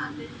気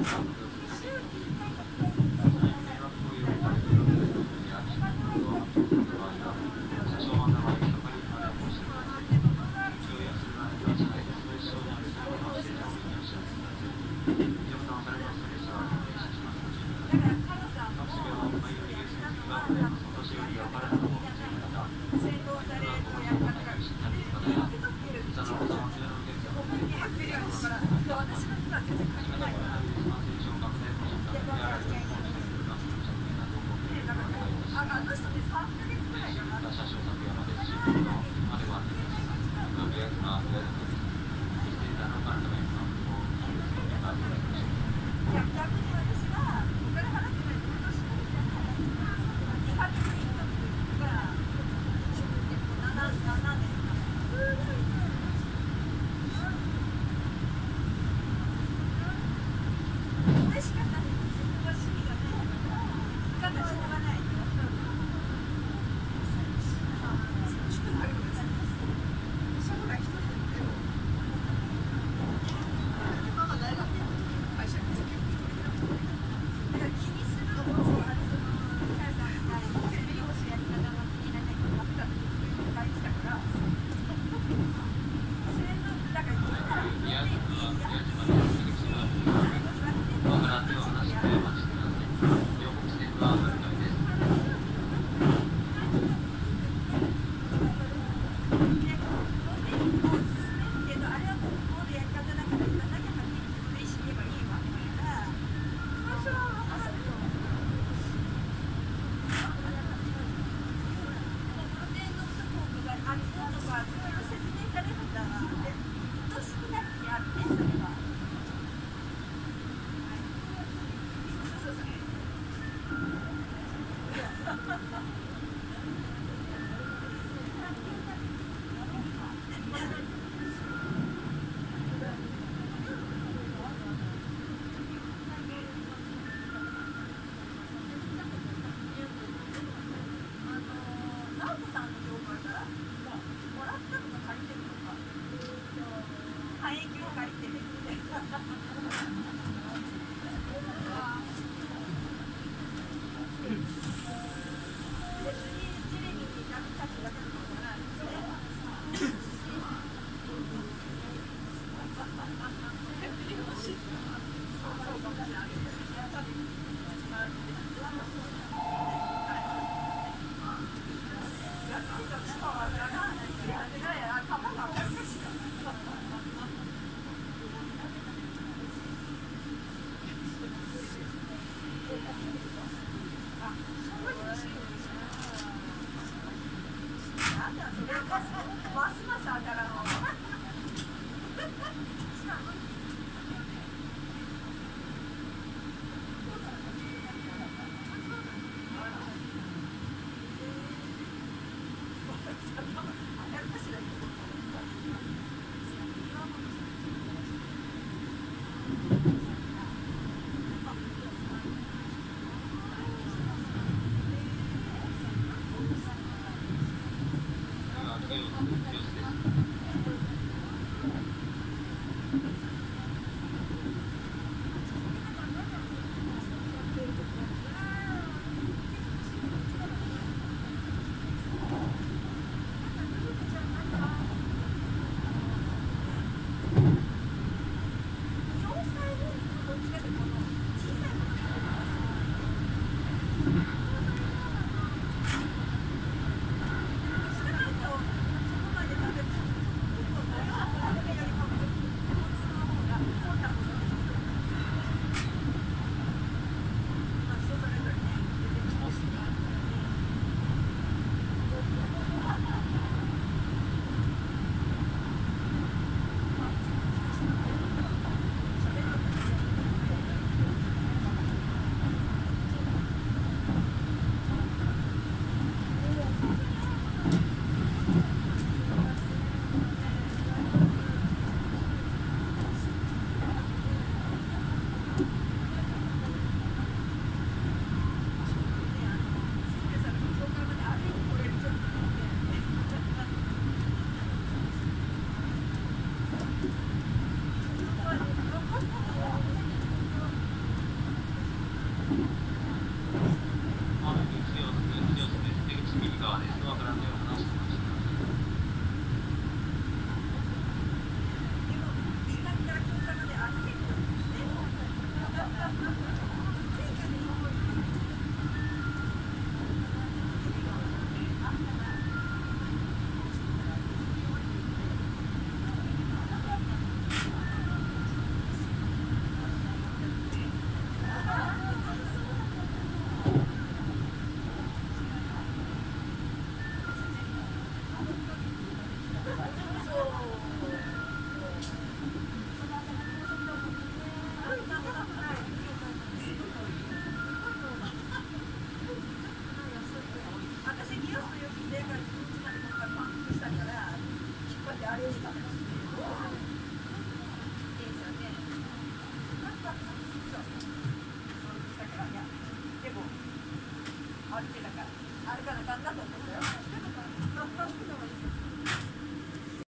私は一番大事なことです。けて